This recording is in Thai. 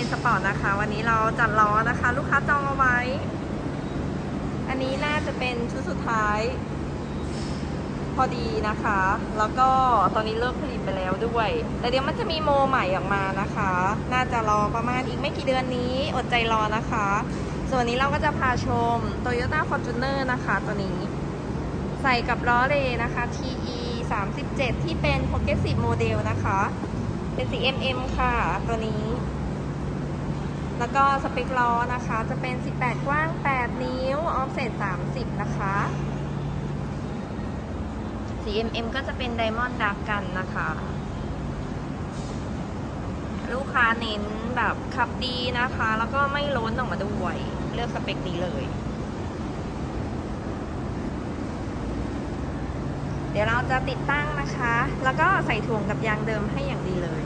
เอสปอร์ตนะคะ วันนี้เราจัดล้อนะคะ ลูกค้าจองเอาไว้ อันนี้น่าจะเป็นชุดสุดท้าย พอดีนะคะ แล้วก็ตอนนี้เลิกผลิตไปแล้วด้วย แต่เดี๋ยวมันจะมีโมใหม่ออกมานะคะ น่าจะรอประมาณอีกไม่กี่เดือนนี้ อดใจรอนะคะ ส่วนนี้เราก็จะพาชม Toyota Fortuner นะคะตัวนี้ ใส่กับล้อ Rays นะคะ TE 37 ที่เป็น Progressive Model นะคะ เป็นสี MM ค่ะ ตัวนี้ แล้วก็สเปคล้อนะคะ จะเป็น 18 กว้าง 8 นิ้ว ออฟเซต30 นะคะ CMM ก็จะเป็นไดมอนด์ดักกันนะคะ ลูกค้าเน้นแบบขับดีนะคะ แล้วก็ไม่ล้นออกมาด้วย เลือกสเปคนี้เลย เดี๋ยวเราจะติดตั้งนะคะ แล้วก็ใส่ถ่วงกับยางเดิมให้อย่างดีเลย